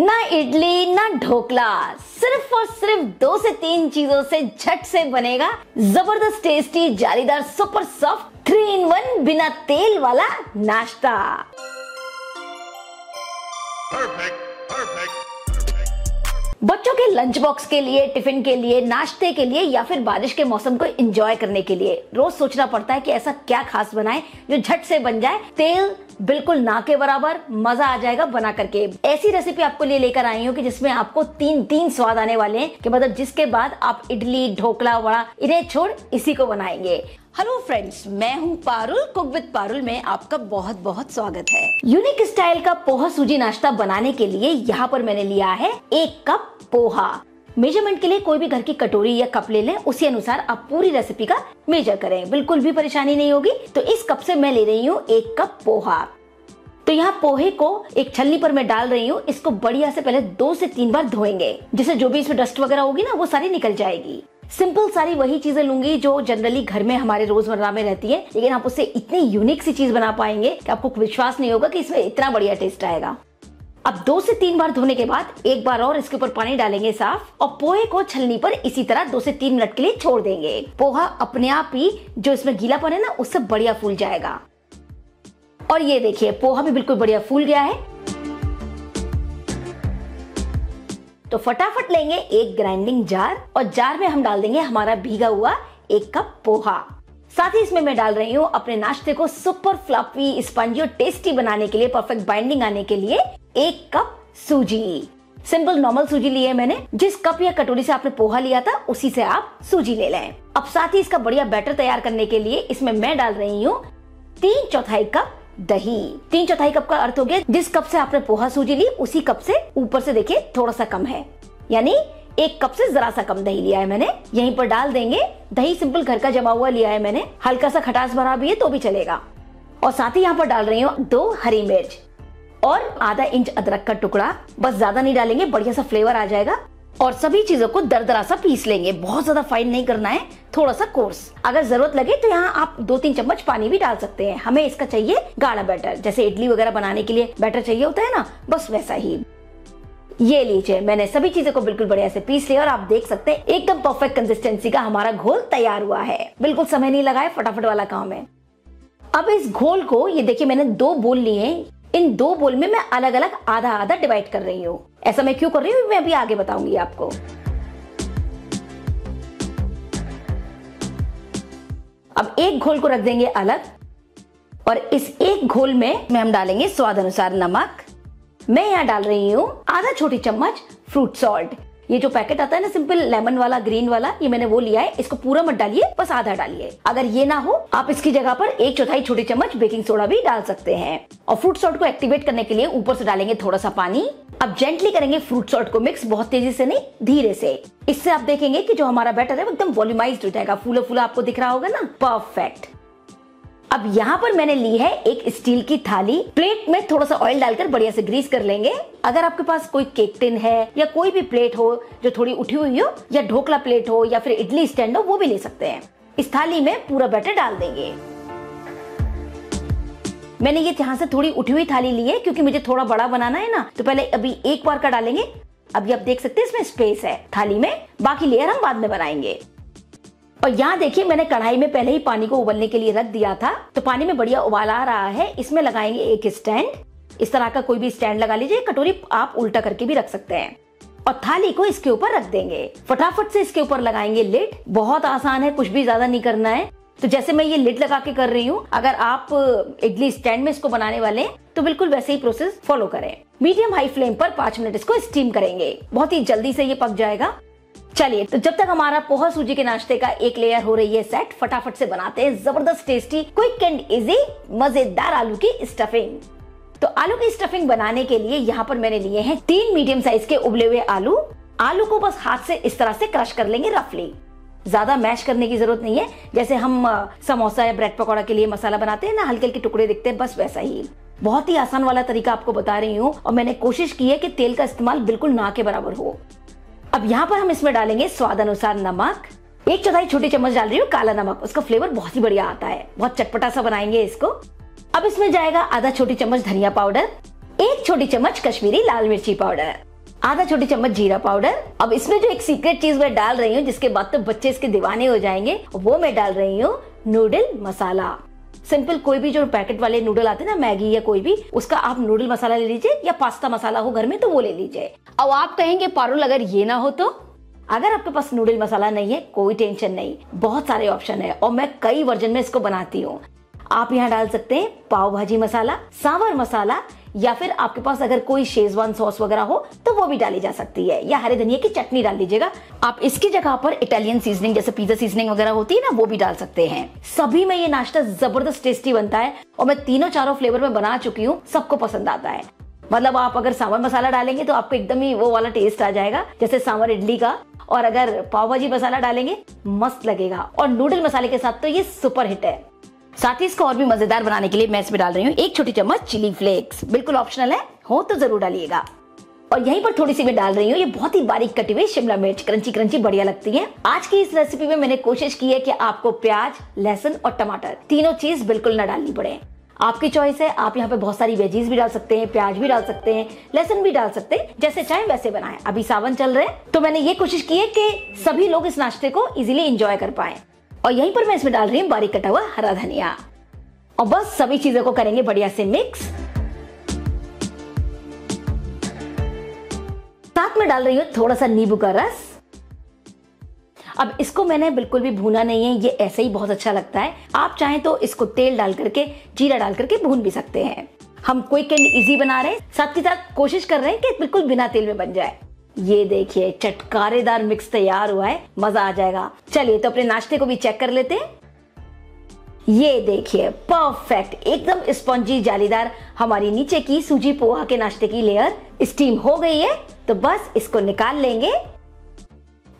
ना इडली, ना ढोकला, सिर्फ़ और सिर्फ़ दो से तीन चीज़ों से झट से बनेगा ज़बरदस्त टेस्टी जालीदार super soft three in one बिना तेल वाला नाश्ता Perfect. Perfect. बच्चों के लंच बॉक्स के लिए टिफ़िन के लिए, नाश्ते के लिए या फिर बारिश के मौसम को एंजॉय करने के लिए। रोज सोचना पड़ता है कि ऐसा क्या खास बनाए जो झट से बन जाए। तेल बिल्कुल ना के बराबर, मज़ा आ जाएगा बना करके। ऐसी रेसिपी आपको लिए लेकर आई हूँ कि जिसमें आपको तीन तीन स्वाद आने वाले हैं कि मतलब जिसके बाद आप इडली, ढोकला, वड़ा, इन्हें छोड़ इसी को बनाएँगे। हेलो फ्रेंड्स मैं हूँ पारुल कुक विद पारुल में आपका बहुत बहुत स्वागत है। यूनिक स्टाइल का पोहा सूजी नाश्ता बनाने के लिए यहाँ पर मैंने लिया है एक कप पोहा। मेज़रमेंट के लिए कोई भी घर की कटोरी या कप ले लें, उसी अनुसार आप पूरी रेसिपी का मेजर करें। बिल्कुल भी परेशानी नहीं होगी तो इस कप से मैं ले रही हूँ एक कप पोहा। तो यहाँ पोहे को एक छलनी पर मैं डाल रही हूँ, इसको बढ़िया से पहले दो से तीन बार धोएँगे। जिससे जो भी इसमें डस्ट वगैरह होगी ना, वो सारी निकल जाएगी। सिंपल सारी वही चीज़ें लूँगी जो जनरली घर में हमारे रोज़मर्रा में रहती है, लेकिन आप उससे इतनी यूनिक सी चीज़ बना पाएँगे कि आपको विश्वास नहीं होगा कि इसमें इतना बढ़िया टेस्ट आएगा। अब दो से तीन बार धोने के बाद एक बार और इसके ऊपर पानी डालेंगे साफ़ और पोहे को छलनी पर इसी तरह दो से तीन मिनट के लिए छोड़ देंगे। पोहा अपने आप ही जो इसमें गीलापन है ना, उससे बढ़िया फूल जाएगा। और ये देखिए, पोहा भी बिल्कुल बढ़िया फूल गया है। तो फटाफट लेंगे एक ग्राइंडिंग जार और जार में हम डाल देंगे हमारा भीगा हुआ एक कप पोहा। साथ ही इसमें मैं डाल रही हूँ अपने नाश्ते को सुपर फ्लफी स्पंजी और टेस्टी बनाने के लिए परफेक्ट बाइंडिंग आने के लिए एक कप सूजी। सिंपल नॉर्मल सूजी ली है मैंने। जिस कप या कटोरी से आपने पोहा लिया था, उसी से आप सूजी ले लें। अब साथ ही इसका बढ़िया बैटर तैयार करने के लिए इसमें मैं डाल रही हूँ तीन चौथाई कप दही। तीन चौथाई कप का अर्थ हो गया, जिस कप से आपने पोहा सूजी ली, उसी कप से ऊपर से देखिए थोड़ा सा कम है। यानी एक कप से जरा सा कम दही लिया है मैंने। यहीं पर डाल देंगे, दही सिंपल घर का जमा हुआ लिया है मैंने। हल्का सा खटास भरा भी है तो भी चलेगा। और साथ ही यहाँ पर डाल रही हूँ दो हरी मिर्च। और आधा इंच अदरक का टुकड़ा। बस ज़्यादा नहीं डालेंगे, बढ़िया सा फ्लेवर आ जाएगा। और सभी चीज़ों को दरदरा सा पीस लेंगे। बहुत ज़्यादा फाइन नहीं करना है, थोड़ा सा कोर्स अगर ज़रूरत लगे तो यहाँ आप दो तीन चम्मच पानी भी डाल सकते हैं। हमें इसका चाहिए गाढ़ा बैटर जैसे इडली वगैरह बनाने के लिए बैटर चाहिए होता है ना, बस वैसा ही। ये लीजिए, मैंने सभी चीज़ों को बिल्कुल बढ़िया से पीस लिया और आप देख सकते हैं, एकदम परफेक्ट कंसिस्टेंसी का हमारा घोल तैयार हुआ है। बिल्कुल समय नहीं लगाए फटाफट वाला काम है। अब इस घोल को, ये देखिए मैंने दो बोल लिए हैं इन दो बोल में मैं अलग अलग आधा आधा डिवाइड कर रही हूँ। ऐसा मैं क्यों कर रही हूँ? मैं अभी आगे बताऊँगी आपको। अब एक घोल को रख देंगे अलग और इस एक घोल में मैं हम डालेंगे स्वाद अनुसार नमक। मैं यहाँ डाल रही हूँ आधा छोटी चम्मच फ्रूट सॉल्ट ये जो पैकेट आता है ना सिंपल लेमन वाला ग्रीन वाला, ये मैंने वो लिया है। इसको पूरा मत डालिए, बस आधा डालिए। अगर ये ना हो, आप इसकी जगह पर एक चौथाई छोटी चम्मच बेकिंग सोडा भी डाल सकते हैं। और फ्रूट सॉल्ट को एक्टिवेट करने के लिए ऊपर से डालेंगे थोड़ा सा पानी। अब जेंटली करेंगे फ्रूट सॉल्ट को मिक्स बहुत तेज़ी से नहीं, धीरे से। इससे आप देखेंगे कि जो हमारा बैटर है, वो एकदम वॉल्यूमाइज हो जाएगा। फूला फूला आपको दिख रहा होगा ना? परफेक्ट अब यहाँ पर मैंने ली है एक स्टील की थाली। प्लेट में थोड़ा सा ऑयल डालकर बढ़िया से ग्रीस कर लेंगे। अगर आपके पास कोई केक टिन है या कोई भी प्लेट हो जो थोड़ी उठी हुई हो या ढोकला प्लेट हो या फिर इडली स्टैंड हो, वो भी ले सकते हैं। इस थाली में पूरा बैटर डाल देंगे। मैंने ये यहाँ से थोड़ी उठी हुई थाली ली है, क्योंकि मुझे थोड़ा बड़ा बनाना है ना तो पहले अभी एक बार का डालेंगे। अभी आप देख सकते हैं इसमें स्पेस है थाली में। बाकी लेयर हम बाद में बनाएँगे। और यहाँ देखिए, मैंने कढ़ाई में पहले ही पानी को उबलने के लिए रख दिया था। तो पानी में बढ़िया उबाल आ रहा है। इसमें लगाएँगे एक स्टैंड। इस तरह का कोई भी स्टैंड लगा लीजिए, कटोरी आप उल्टा करके भी रख सकते हैं। और थाली को इसके ऊपर रख देंगे। फटाफट से इसके ऊपर लगाएँगे लिड। बहुत आसान है, कुछ भी ज़्यादा नहीं करना है। तो जैसे मैं ये लिड लगा के कर रही हूँ, अगर आप इडली स्टैंड में इसको बनाने वाले तो बिल्कुल वैसे ही प्रोसेस फॉलो करें। मीडियम हाई फ्लेम पर पाँच मिनट इसको स्टीम करेंगे। बहुत ही जल्दी से ये पक जाएगा। चलिए तो जब तक हमारा पोहा सूजी के नाश्ते का एक लेयर हो रही है सेट फटाफट से बनाते हैं ज़बरदस्त टेस्टी क्विक एंड इजी मज़ेदार आलू की स्टफिंग तो आलू की स्टफिंग बनाने के लिए यहाँ पर मैंने लिए हैं तीन मीडियम साइज़ के उबले हुए आलू. आलू को बस हाथ से इस तरह से क्रश कर लेंगे रफली ज़्यादा मैश करने की ज़रूरत नहीं है. जैसे हम समोसा या ब्रेड पकौड़ा के लिए मसाला बनाते हैं ना हल्के हल्के टुकड़े दिखते हैं, बस वैसा ही. बहुत ही आसान वाला तरीका आपको बता रही हूँ और मैंने कोशिश की है कि तेल का इस्तेमाल बिल्कुल ना के बराबर हो. अब यहाँ पर हम इसमें डालेंगे स्वाद अनुसार नमक। एक चौथाई छोटी चम्मच डाल रही हूँ, काला नमक। उसका फ्लेवर बहुत ही बढ़िया आता है। बहुत चटपटा सा बनाएँगे इसको। अब इसमें जाएगा आधा छोटी चम्मच धनिया पाउडर, एक छोटी चम्मच कश्मीरी लाल मिर्ची पाउडर, आधा छोटी चम्मच जीरा पाउडर। अब इसमें जो एक सीक्रेट चीज़ मैं डाल रही हूँ, जिसके बाद तो बच्चे इसके दीवाने हो जाएँगे, वो मैं डाल रही हूँ नूडल मसाला सिंपल कोई भी जो पैकेट वाले नूडल आते हैं ना, मैगी या कोई भी, उसका आप नूडल मसाला ले लीजिए या पास्ता मसाला हो घर में तो वो ले लीजिए। अब आप कहेंगे, पारुल, अगर ये ना हो तो? अगर आपके पास नूडल मसाला नहीं है, कोई टेंशन नहीं। बहुत सारे ऑप्शन है और मैं कई वर्जन में इसको बनाती हूँ। आप यहाँ डाल सकते हैं पाव भाजी मसाला, सांवर मसाला या फिर आपके पास अगर कोई शेजवान सॉस वगैरह हो तो वो भी डाली जा सकती है। या हरे धनिया की चटनी डाल लीजिएगा। आप इसकी जगह पर इटालियन सीजनिंग जैसे पिज्जा सीजनिंग वगैरह होती है ना, वो भी डाल सकते हैं। सभी में ये नाश्ता ज़बरदस्त टेस्टी बनता है और मैं तीनों चारों फ्लेवर में बना चुकी हूँ, सबको पसंद आता है। मतलब आप अगर सांवर मसाला डालेंगे तो आपको एकदम ही वो वाला टेस्ट आ जाएगा, जैसे सांवर इडली का। और अगर पाव भाजी मसाला डालेंगे, मस्त लगेगा। और नूडल मसाले के साथ तो ये सुपर हिट है। साथ ही इसको और भी मज़ेदार बनाने के लिए मैं इसमें डाल रही हूँ एक छोटी चम्मच चिली फ्लेक्स। बिल्कुल ऑप्शनल है, हो तो ज़रूर डालिएगा। और यहीं पर थोड़ी सी मैं डाल रही हूँ, ये बहुत ही बारीक कटी हुई शिमला मिर्च। क्रंची क्रंची बढ़िया लगती है। आज की इस रेसिपी में मैंने कोशिश की है कि आपको प्याज, लहसुन और टमाटर तीनों चीज़ बिल्कुल न डालनी पड़े। आपकी चॉइस है, आप यहाँ पे बहुत सारी वेजीज भी डाल सकते हैं, प्याज भी डाल सकते हैं, लहसुन भी डाल सकते हैं, जैसे चाहे वैसे बनाए। अभी सावन चल रहे हैं तो मैंने ये कोशिश की है कि सभी लोग इस नाश्ते को इजीली एंजॉय कर पाए। और यहीं पर मैं इसमें डाल रही हूँ बारीक कटा हुआ हरा धनिया। और बस सभी चीज़ों को करेंगे बढ़िया से मिक्स साथ में डाल रही हूँ थोड़ा सा नींबू का रस। अब इसको मैंने बिल्कुल भी भूना नहीं है, ये ऐसे ही बहुत अच्छा लगता है। आप चाहें तो इसको तेल डाल करके, जीरा डाल करके भून भी सकते हैं। हम क्विक एंड इजी बना रहे हैं, साथ ही साथ कोशिश कर रहे हैं कि बिल्कुल बिना तेल में बन जाए। ये देखिए, चटकारेदार मिक्स तैयार हुआ है। मज़ा आ जाएगा। चलिए तो अपने नाश्ते को भी चेक कर लेते हैं। ये देखिए परफेक्ट एकदम स्पॉन्जी जालीदार, हमारी नीचे की सूजी पोहा के नाश्ते की लेयर स्टीम हो गई है। तो बस इसको निकाल लेंगे।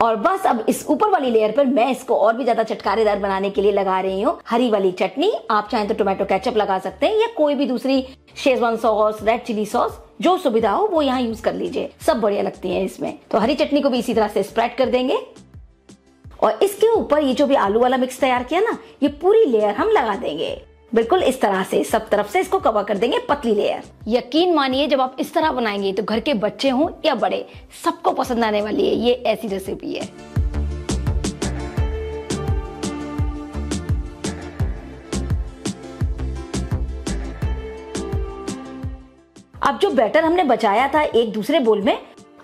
और बस अब इस ऊपर वाली लेयर पर मैं इसको और भी ज़्यादा चटकारेदार बनाने के लिए लगा रही हूँ। हरी वाली चटनी, आप चाहें तो टोमेटो केचप लगा सकते हैं या कोई भी दूसरी Schezwan sauce red chilli sauce जो सुविधा हो, वो यहाँ यूज़ कर लीजिए। सब बढ़िया लगती है इसमें। तो हरी चटनी को भी इसी तरह से स्प्रेड कर देंगे। और इसके ऊपर ये जो भी आलू वाला मिक्स तैयार किया ना, ये पूरी लेयर हम लगा देंगे। बिल्कुल इस तरह से, सब तरफ़ से इसको कवर कर देंगे, पतली लेयर यकीन मानिए, जब आप इस तरह बनाएँगे तो घर के बच्चे हों या बड़े, सबको पसंद आने वाली है, ये ऐसी रेसिपी है। अब जो बैटर हमने बचाया था एक दूसरे बोल में,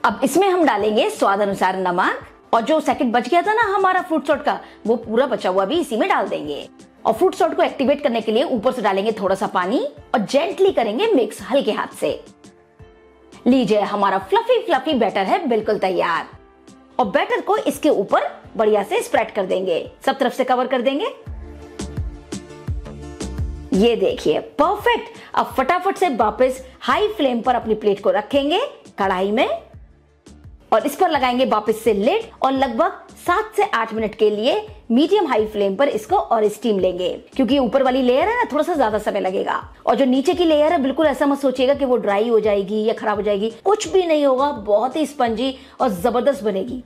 अब इसमें हम डालेंगे स्वाद अनुसार नमक। और जो सेकंड बच गया था ना हमारा फ्रूट सॉल्ट का, वो पूरा बचा हुआ भी इसी में डाल देंगे। और फ्रूट सॉल्ट को एक्टिवेट करने के लिए ऊपर से डालेंगे थोड़ा सा पानी और जेंटली करेंगे मिक्स हल्के हाथ से। लीजिए, हमारा फ्लफी फ्लफी बैटर है बिल्कुल तैयार। और बैटर को इसके ऊपर बढ़िया से स्प्रेड कर देंगे। सब तरफ़ से कवर कर देंगे। ये देखिए परफेक्ट अब फटाफट से वापस हाई फ्लेम पर अपनी प्लेट को रखेंगे कढ़ाई में और इस पर लगाएँगे वापस से लिड और लगभग सात से आठ मिनट के लिए मीडियम हाई फ्लेम पर इसको और स्टीम लेंगे। क्योंकि ऊपर वाली लेयर है ना, थोड़ा सा ज़्यादा समय लगेगा। और जो नीचे की लेयर है, बिल्कुल ऐसा मत सोचिएगा कि वो ड्राई हो जाएगी या खराब हो जाएगी। कुछ भी नहीं होगा, बहुत ही स्पंजी और ज़बरदस्त बनेगी।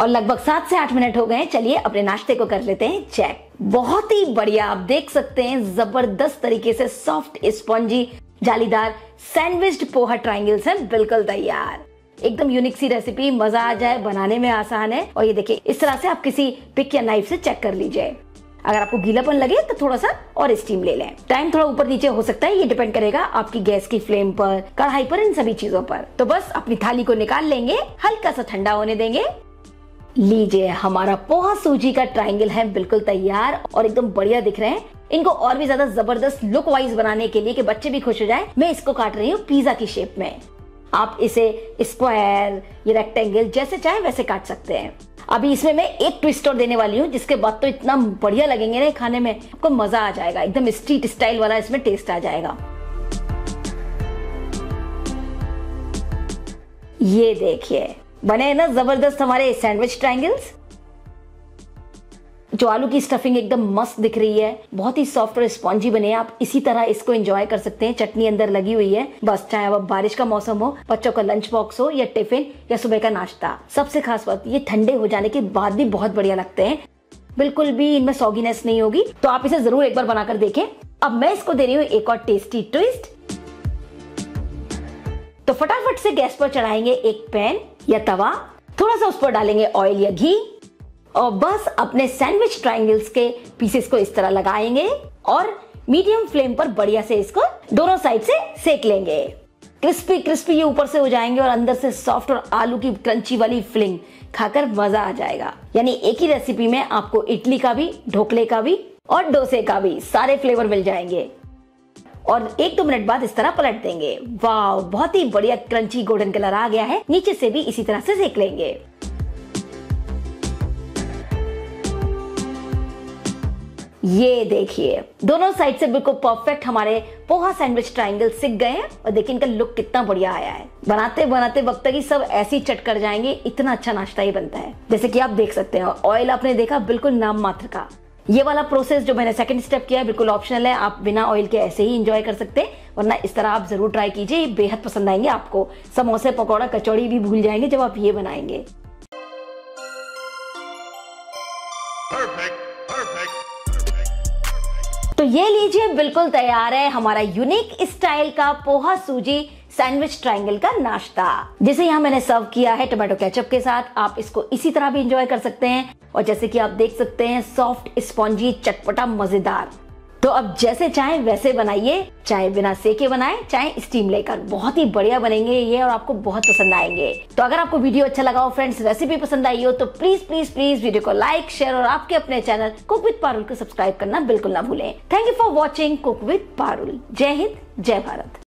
और लगभग सात से आठ मिनट हो गए चलिए अपने नाश्ते को कर लेते हैं चेक बहुत ही बढ़िया। आप देख सकते हैं ज़बरदस्त तरीके से सॉफ्ट स्पॉन्जी, जालीदार सैंडविच्ड पोहा ट्राइंगल्स हैं, बिल्कुल तैयार। एकदम यूनिक सी रेसिपी मज़ा आ जाए, बनाने में आसान है। और ये देखिए, इस तरह से आप किसी पिक या नाइफ से चेक कर लीजिए। अगर आपको गीलापन लगे तो थोड़ा सा और स्टीम ले लें। टाइम थोड़ा ऊपर नीचे हो सकता है, ये डिपेंड करेगा आपकी गैस की फ्लेम पर, कढ़ाई पर, इन सभी चीज़ों पर। तो बस, अपनी थाली को निकाल लेंगे, हल्का सा ठंडा होने देंगे। लीजिए, हमारा पोहा सूजी का ट्राइंगल है, बिल्कुल तैयार और एकदम बढ़िया दिख रहे हैं। इनको और भी ज़्यादा ज़बरदस्त लुक वाइज बनाने के लिए कि बच्चे भी खुश हो जाए, मैं इसको काट रही हूँ पिज्जा की शेप में। आप इसे स्क्वायर या रेक्टेंगल जैसे चाहे वैसे काट सकते हैं। अभी इसमें मैं एक ट्विस्ट और देने वाली हूँ, जिसके बाद तो इतना बढ़िया लगेंगे ना खाने में, आपको मज़ा आ जाएगा। एकदम स्ट्रीट स्टाइल वाला इसमें टेस्ट आ जाएगा। ये देखिए बने हैं ना ज़बरदस्त हमारे सैंडविच ट्रायंगल्स जो आलू की स्टफिंग एकदम मस्त दिख रही है, बहुत ही सॉफ्ट और स्पॉन्जी बने हैं। आप इसी तरह इसको एंजॉय कर सकते हैं। चटनी अंदर लगी हुई है। बस चाहे अब बारिश का मौसम हो, बच्चों का लंच बॉक्स हो या टिफ़िन या सुबह का नाश्ता। सबसे खास बात, ये ठंडे हो जाने के बाद भी बहुत बढ़िया लगते हैं। बिल्कुल भी इनमें सॉगीनेस नहीं होगी। तो आप इसे ज़रूर एक बार बनाकर देखें। अब मैं इसको दे रही हूँ एक और टेस्टी ट्विस्ट तो फटाफट से गैस पर चढ़ाएँगे एक पैन या तवा, थोड़ा सा उस पर डालेंगे ऑयल या घी, और बस अपने सैंडविच ट्रायंगल्स के पीसेस को इस तरह लगाएँगे और मीडियम फ्लेम पर बढ़िया से इसको दोनों साइड से सेक लेंगे। क्रिस्पी क्रिस्पी ये ऊपर से हो जाएँगे और अंदर से सॉफ्ट और आलू की क्रंची वाली फिलिंग खाकर मज़ा आ जाएगा। यानी एक ही रेसिपी में आपको इडली का भी, ढोकले का भी और डोसे का भी सारे फ्लेवर मिल जाएँगे। और एक दो मिनट बाद इस तरह पलट देंगे। वाह बहुत ही बढ़िया क्रंची गोल्डन कलर आ गया है। नीचे से भी इसी तरह से सेक लेंगे। ये देखिए, दोनों साइड से बिल्कुल परफेक्ट हमारे पोहा सैंडविच ट्रायंगल सिक गए हैं और देखिए इनका लुक कितना बढ़िया आया है। बनाते बनाते वक्त ही सब ऐसे चट कर जाएँगे, इतना अच्छा नाश्ता ही बनता है। जैसे कि आप देख सकते हैं ऑयल आपने देखा, बिल्कुल नाम मात्र का। ये वाला प्रोसेस जो मैंने सेकंड स्टेप किया है बिल्कुल ऑप्शनल है आप बिना ऑयल के ऐसे ही इंजॉय कर सकते हैं वरना इस तरह आप ज़रूर ट्राई कीजिए ये बेहद पसंद आएँगे आपको समोसे पकौड़ा कचौड़ी भी भूल जाएँगे जब आप ये बनाएँगे Perfect. Perfect. तो ये लीजिए बिल्कुल तैयार है हमारा यूनिक स्टाइल का पोहा सूजी सैंडविच ट्रायंगल का नाश्ता। जिसे यहाँ मैंने सर्व किया है टोमेटो केचप के साथ। आप इसको इसी तरह भी इंजॉय कर सकते हैं। और जैसे कि आप देख सकते हैं सॉफ्ट स्पॉन्जी चटपटा, मज़ेदार। तो अब जैसे चाहे वैसे बनाइए। चाहे बिना सेके बनाए, चाहे स्टीम लेकर। बहुत ही बढ़िया बनेंगे ये और आपको बहुत पसंद आएँगे। तो अगर आपको वीडियो अच्छा लगा हो फ्रेंड्स रेसिपी पसंद आई हो तो प्लीज़ प्लीज़ प्लीज़ वीडियो को लाइक शेयर और आपके अपने चैनल कुक विद पारुल को सब्सक्राइब करना बिल्कुल ना भूलें। Thank you for watching cook with Parul जय हिंद, जय भारत।